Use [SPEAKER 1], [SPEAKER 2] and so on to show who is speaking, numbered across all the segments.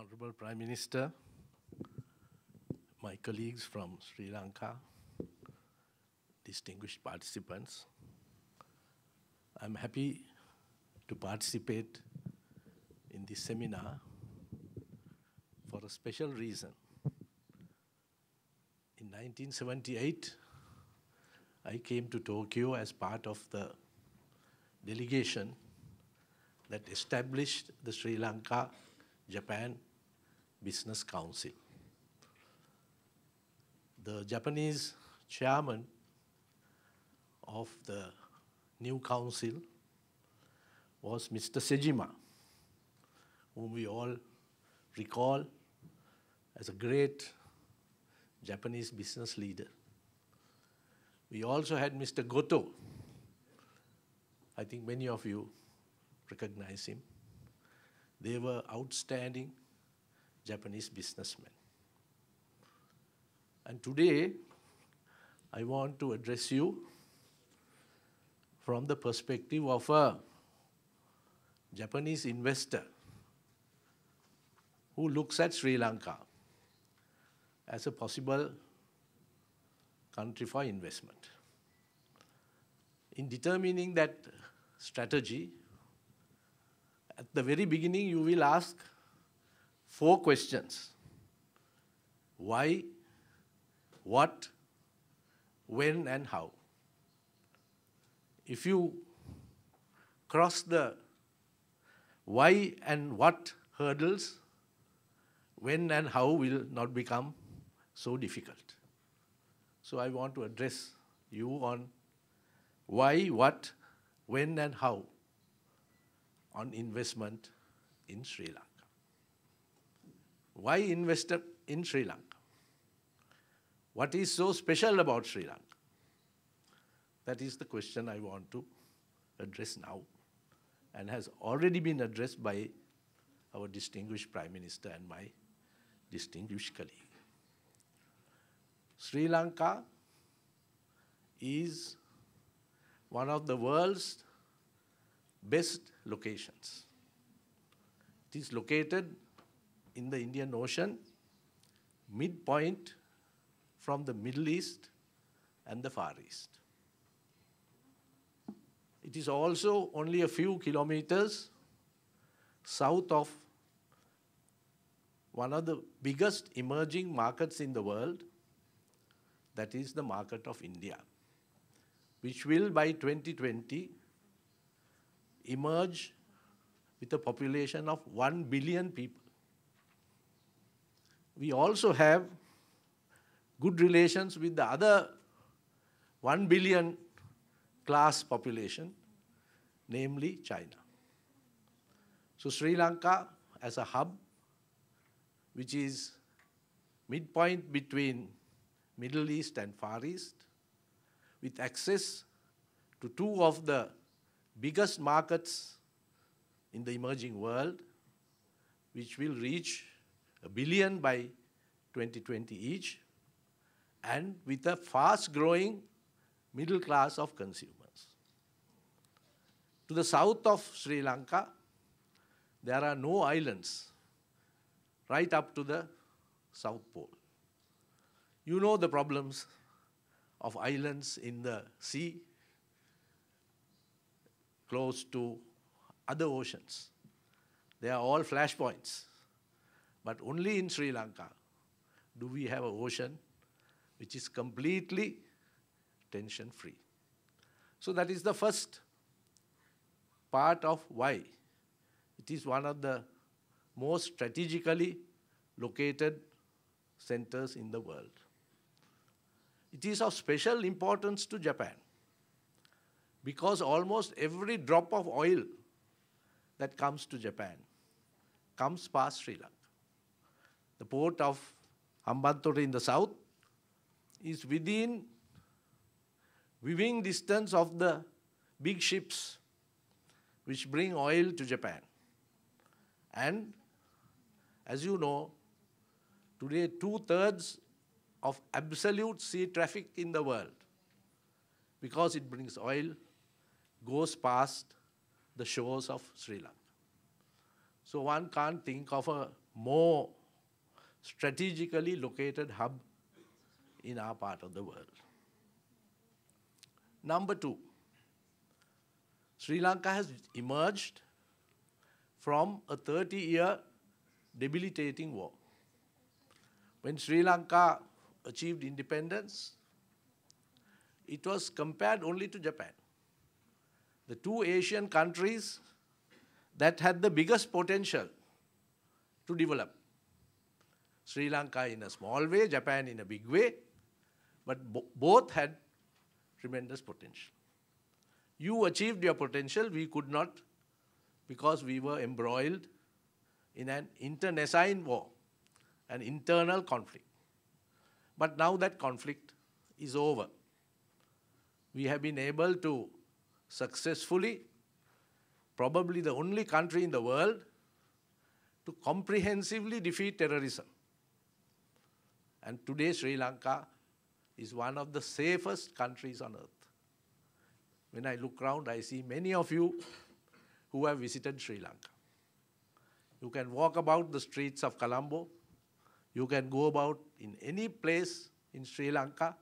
[SPEAKER 1] Honorable Prime Minister, my colleagues from Sri Lanka, distinguished participants, I'm happy to participate in this seminar for a special reason. In 1978, I came to Tokyo as part of the delegation that established the Sri Lanka Japan Business Council. The Japanese chairman of the new council was Mr. Sejima, whom we all recall as a great Japanese business leader. We also had Mr. Goto. I think many of you recognize him. They were outstanding Japanese businessmen. And today, I want to address you from the perspective of a Japanese investor who looks at Sri Lanka as a possible country for investment. In determining that strategy, at the very beginning, you will ask four questions why, what, when, and how. If you cross the why and what hurdles, when and how will not become so difficult. So I want to address you on why, what, when, and how on investment in Sri Lanka. Why invest in Sri Lanka? What is so special about Sri Lanka? That is the question I want to address now and has already been addressed by our distinguished Prime Minister and my distinguished colleague. Sri Lanka is one of the world's best locations. It is located in the Indian Ocean, midpoint from the Middle East and the Far East. It is also only a few kilometers south of one of the biggest emerging markets in the world, that is the market of India, which will by 2020 emerge with a population of 1 billion people. We also have good relations with the other 1 billion class population, namely China. So Sri Lanka as a hub, which is midpoint between Middle East and Far East, with access to two of the biggest markets in the emerging world, which will reach a billion by 2020 each, and with a fast growing middle class of consumers. To the south of Sri Lanka, there are no islands right up to the South Pole. You know the problems of islands in the sea close to other oceans. They are all flashpoints. But only in Sri Lanka do we have an ocean which is completely tension free. So that is the first part of why it is one of the most strategically located centers in the world. It is of special importance to Japan because almost every drop of oil that comes to Japan comes past Sri Lanka. The port of Hambantota in the south is within viewing distance of the big ships which bring oil to Japan. And as you know, today two thirds of absolute sea traffic in the world, because it brings oil, goes past the shores of Sri Lanka. So one can't think of a more strategically located hub in our part of the world. Number two, Sri Lanka has emerged from a 30 year debilitating war. When Sri Lanka achieved independence, it was compared only to Japan. The two Asian countries that had the biggest potential to develop. Sri Lanka in a small way, Japan in a big way, but bo both had tremendous potential. You achieved your potential, we could not because we were embroiled in an internecine war, an internal conflict. But now that conflict is over. We have been able to successfully, probably the only country in the world, to comprehensively defeat terrorism. And today, Sri Lanka is one of the safest countries on earth. When I look around, I see many of you who have visited Sri Lanka. You can walk about the streets of Colombo. You can go about in any place in Sri Lanka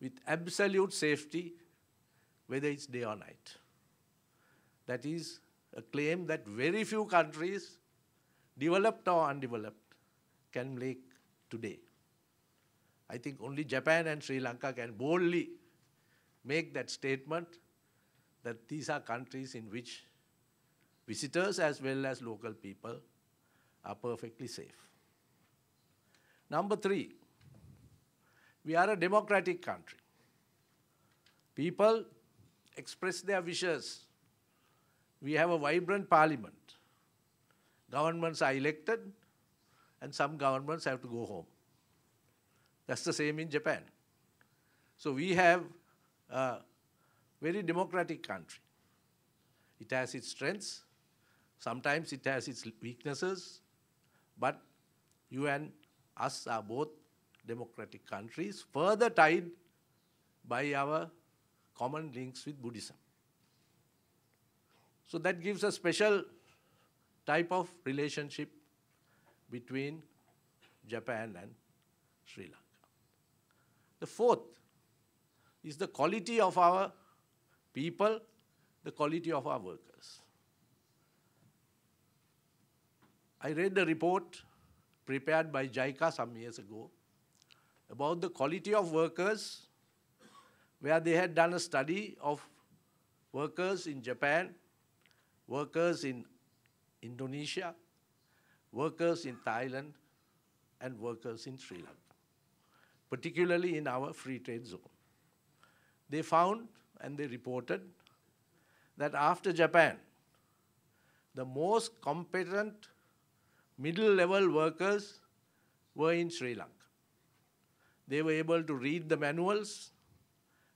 [SPEAKER 1] with absolute safety, whether it's day or night. That is a claim that very few countries, developed or undeveloped, can make today. I think only Japan and Sri Lanka can boldly make that statement that these are countries in which visitors as well as local people are perfectly safe. Number three, we are a democratic country. People express their wishes. We have a vibrant parliament. Governments are elected, and some governments have to go home. That's the same in Japan. So we have a very democratic country. It has its strengths, sometimes it has its weaknesses, but you and us are both democratic countries, further tied by our common links with Buddhism. So that gives a special type of relationship between Japan and Sri Lanka. The fourth is the quality of our people, the quality of our workers. I read a report prepared by JICA some years ago about the quality of workers where they had done a study of workers in Japan, workers in Indonesia, workers in Thailand, and workers in Sri Lanka particularly in our free trade zone. They found and they reported that after Japan, the most competent middle level workers were in Sri Lanka. They were able to read the manuals,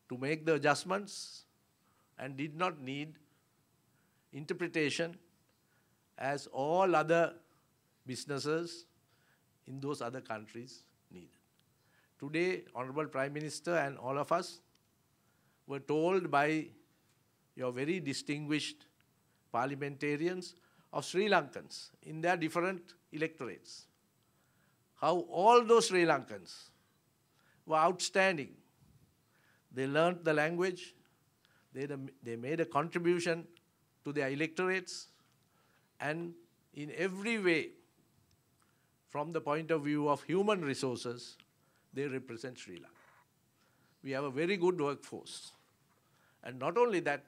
[SPEAKER 1] to make the adjustments, and did not need interpretation as all other businesses in those other countries needed. Today, Honorable Prime Minister and all of us were told by your very distinguished parliamentarians of Sri Lankans in their different electorates how all those Sri Lankans were outstanding. They learned the language, they, they made a contribution to their electorates, and in every way, from the point of view of human resources, they represent Sri Lanka. We have a very good workforce. And not only that,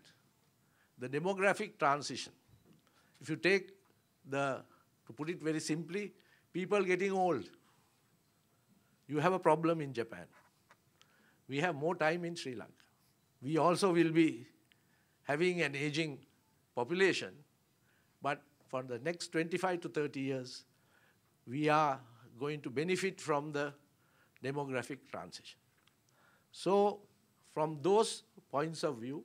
[SPEAKER 1] the demographic transition. If you take the, to put it very simply, people getting old, you have a problem in Japan. We have more time in Sri Lanka. We also will be having an aging population, but for the next 25 to 30 years, we are going to benefit from the demographic transition. So from those points of view,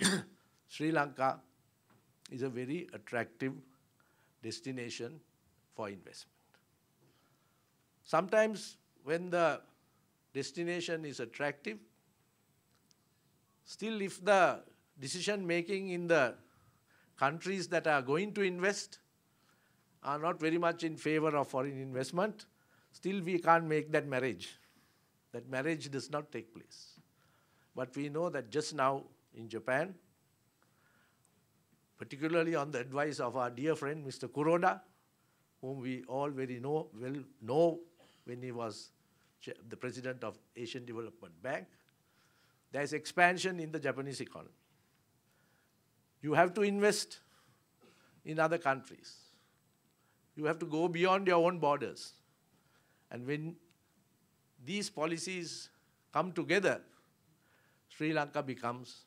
[SPEAKER 1] Sri Lanka is a very attractive destination for investment. Sometimes when the destination is attractive, still if the decision making in the countries that are going to invest are not very much in favor of foreign investment, still we can't make that marriage. That marriage does not take place. But we know that just now in Japan, particularly on the advice of our dear friend Mr. Kuroda, whom we all very know, well know when he was the president of Asian Development Bank, there is expansion in the Japanese economy. You have to invest in other countries. You have to go beyond your own borders. And when these policies come together, Sri Lanka becomes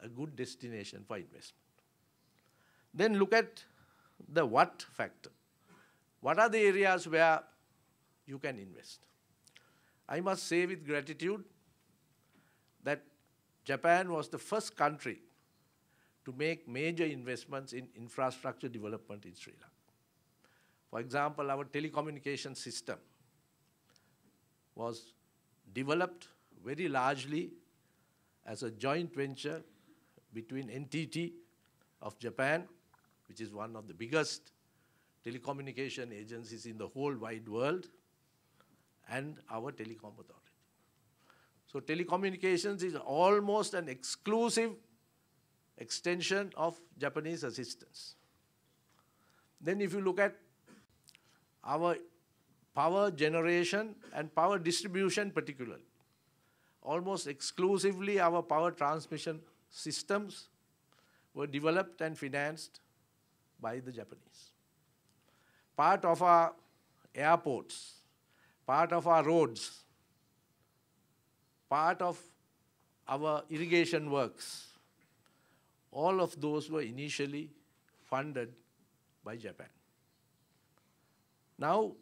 [SPEAKER 1] a good destination for investment. Then look at the what factor. What are the areas where you can invest? I must say with gratitude that Japan was the first country to make major investments in infrastructure development in Sri Lanka. For example, our telecommunication system was developed very largely as a joint venture between NTT of Japan, which is one of the biggest telecommunication agencies in the whole wide world, and our telecom authority. So telecommunications is almost an exclusive extension of Japanese assistance. Then if you look at our power generation and power distribution particularly, almost exclusively our power transmission systems were developed and financed by the Japanese. Part of our airports, part of our roads, part of our irrigation works, all of those were initially funded by Japan. Now,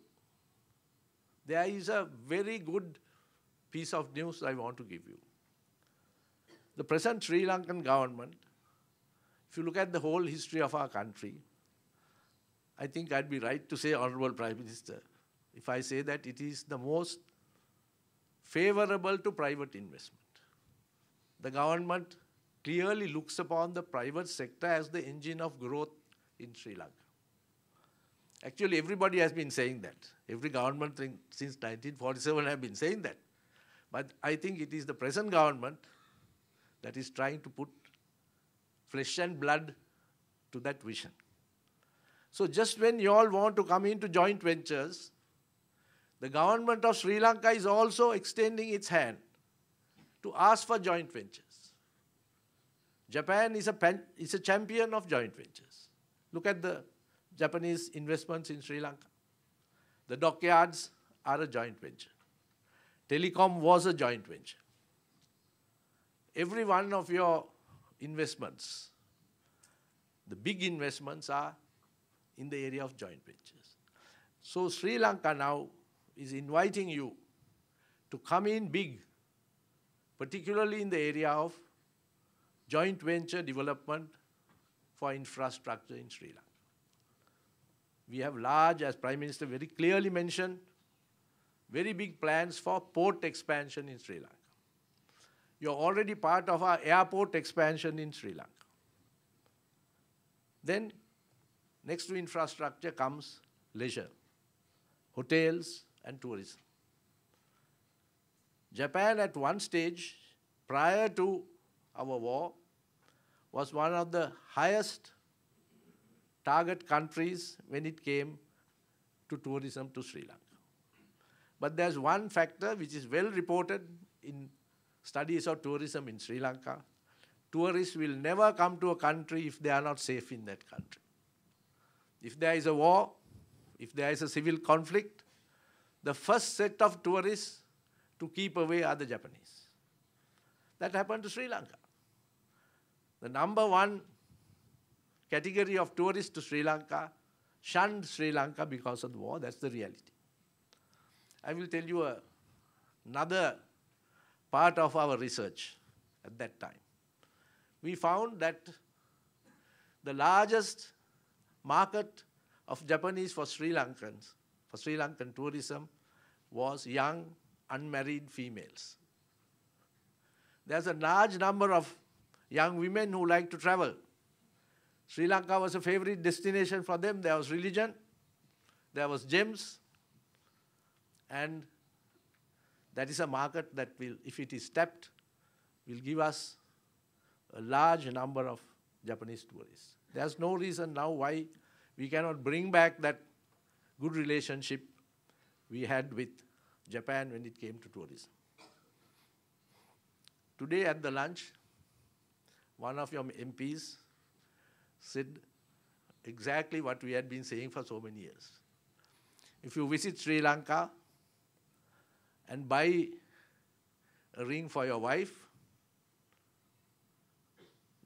[SPEAKER 1] there is a very good piece of news I want to give you. The present Sri Lankan government, if you look at the whole history of our country, I think I'd be right to say, Honorable Prime Minister, if I say that it is the most favorable to private investment. The government clearly looks upon the private sector as the engine of growth in Sri Lanka. Actually, everybody has been saying that. Every government since 1947 have been saying that. But I think it is the present government that is trying to put flesh and blood to that vision. So just when you all want to come into joint ventures, the government of Sri Lanka is also extending its hand to ask for joint ventures. Japan is a, is a champion of joint ventures. Look at the Japanese investments in Sri Lanka. The dockyards are a joint venture. Telecom was a joint venture. Every one of your investments, the big investments are in the area of joint ventures. So Sri Lanka now is inviting you to come in big, particularly in the area of joint venture development for infrastructure in Sri Lanka. We have large, as Prime Minister very clearly mentioned, very big plans for port expansion in Sri Lanka. You're already part of our airport expansion in Sri Lanka. Then, next to infrastructure comes leisure, hotels and tourism. Japan at one stage, prior to our war, was one of the highest target countries when it came to tourism to Sri Lanka. But there's one factor which is well reported in studies of tourism in Sri Lanka. Tourists will never come to a country if they are not safe in that country. If there is a war, if there is a civil conflict, the first set of tourists to keep away are the Japanese. That happened to Sri Lanka. The number one category of tourists to Sri Lanka shunned Sri Lanka because of the war. That's the reality. I will tell you a, another part of our research at that time. We found that the largest market of Japanese for Sri Lankans, for Sri Lankan tourism, was young, unmarried females. There's a large number of young women who like to travel. Sri Lanka was a favorite destination for them. There was religion, there was GEMS, and that is a market that will, if it is tapped, will give us a large number of Japanese tourists. There's no reason now why we cannot bring back that good relationship we had with Japan when it came to tourism. Today at the lunch, one of your MPs said exactly what we had been saying for so many years. If you visit Sri Lanka and buy a ring for your wife,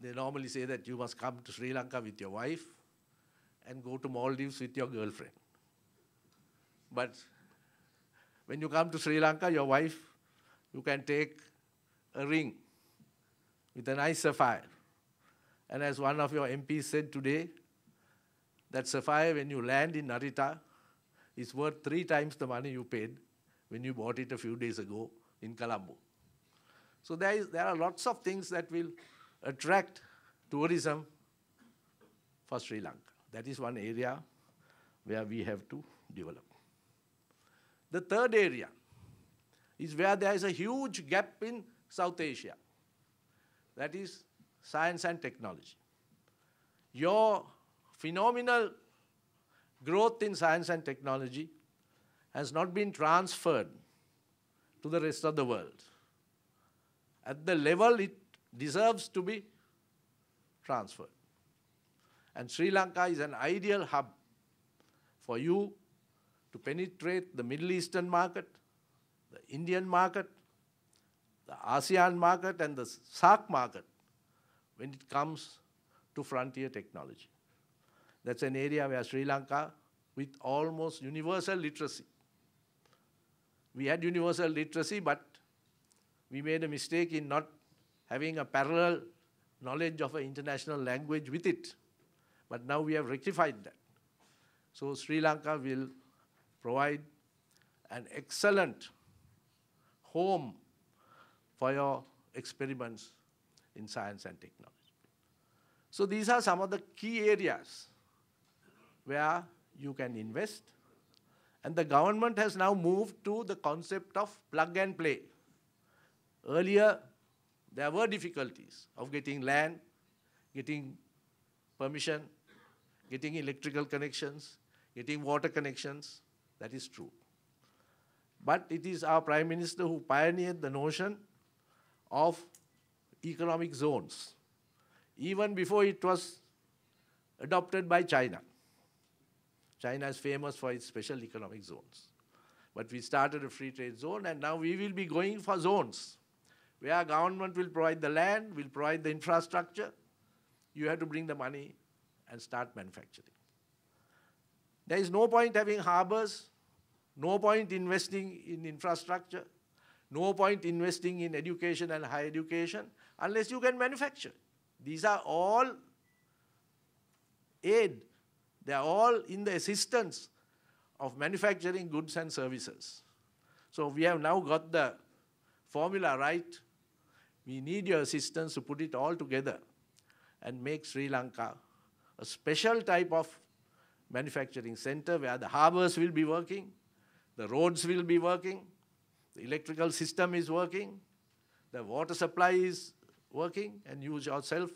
[SPEAKER 1] they normally say that you must come to Sri Lanka with your wife and go to Maldives with your girlfriend. But when you come to Sri Lanka, your wife, you can take a ring with a nice sapphire. And as one of your MPs said today, that sapphire, when you land in Narita, is worth three times the money you paid when you bought it a few days ago in Colombo. So there, is, there are lots of things that will attract tourism for Sri Lanka. That is one area where we have to develop. The third area is where there is a huge gap in South Asia. That is science and technology. Your phenomenal growth in science and technology has not been transferred to the rest of the world. At the level it deserves to be transferred. And Sri Lanka is an ideal hub for you to penetrate the Middle Eastern market, the Indian market, the ASEAN market, and the SAARC market when it comes to frontier technology. That's an area where Sri Lanka, with almost universal literacy, we had universal literacy, but we made a mistake in not having a parallel knowledge of an international language with it. But now we have rectified that. So Sri Lanka will provide an excellent home for your experiments in science and technology. So these are some of the key areas where you can invest. And the government has now moved to the concept of plug and play. Earlier, there were difficulties of getting land, getting permission, getting electrical connections, getting water connections. That is true. But it is our Prime Minister who pioneered the notion of economic zones, even before it was adopted by China. China is famous for its special economic zones. But we started a free trade zone, and now we will be going for zones where government will provide the land, will provide the infrastructure. You have to bring the money and start manufacturing. There is no point having harbors, no point investing in infrastructure, no point investing in education and higher education unless you can manufacture. These are all aid. They are all in the assistance of manufacturing goods and services. So we have now got the formula right we need your assistance to put it all together and make Sri Lanka a special type of manufacturing center where the harbors will be working, the roads will be working, the electrical system is working, the water supply is working, and you yourself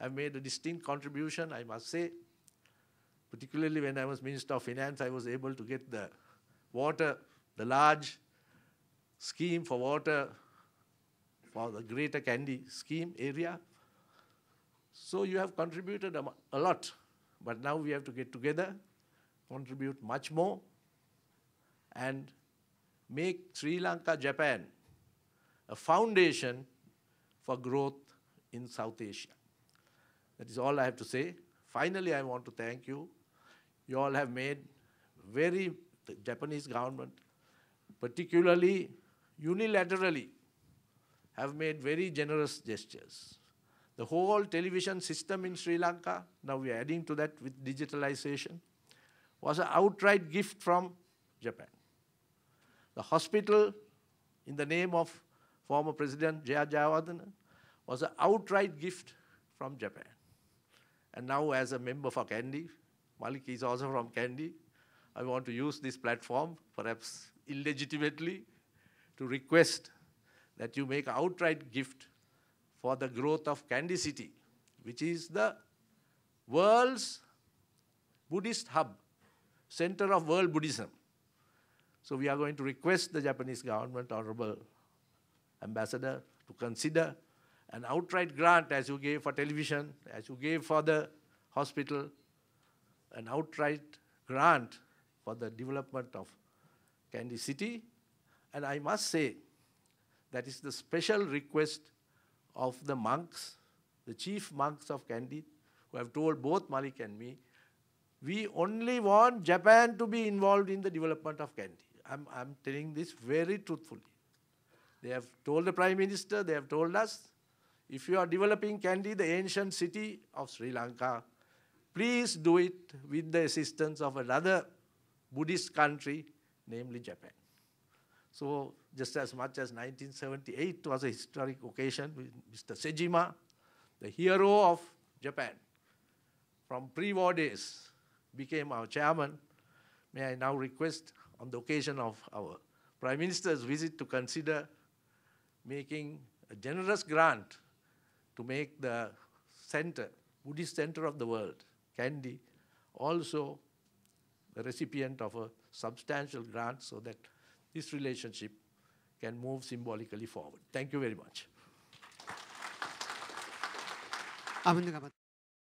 [SPEAKER 1] have made a distinct contribution, I must say. Particularly when I was Minister of Finance, I was able to get the water, the large scheme for water for the Greater Kandy scheme area. So you have contributed a, a lot, but now we have to get together, contribute much more, and make Sri Lanka, Japan a foundation for growth in South Asia. That is all I have to say. Finally, I want to thank you. You all have made very, the Japanese government, particularly unilaterally, have made very generous gestures. The whole television system in Sri Lanka, now we are adding to that with digitalization, was an outright gift from Japan. The hospital, in the name of former President Jaya Jayawardena, was an outright gift from Japan. And now as a member for Kandy, Malik is also from Kandy, I want to use this platform, perhaps illegitimately, to request that you make an outright gift for the growth of Kandy City, which is the world's Buddhist hub, center of world Buddhism. So we are going to request the Japanese government, Honorable Ambassador, to consider an outright grant as you gave for television, as you gave for the hospital, an outright grant for the development of Kandy City. And I must say, that is the special request of the monks, the chief monks of Kandy, who have told both Malik and me, we only want Japan to be involved in the development of Kandy. I'm, I'm telling this very truthfully. They have told the Prime Minister, they have told us, if you are developing Kandy, the ancient city of Sri Lanka, please do it with the assistance of another Buddhist country, namely Japan. So just as much as 1978 was a historic occasion with Mr. Sejima, the hero of Japan, from pre-war days, became our chairman. May I now request, on the occasion of our Prime Minister's visit to consider making a generous grant to make the center, Buddhist center of the world, Kandy, also the recipient of a substantial grant so that this relationship can move symbolically forward. Thank you very much.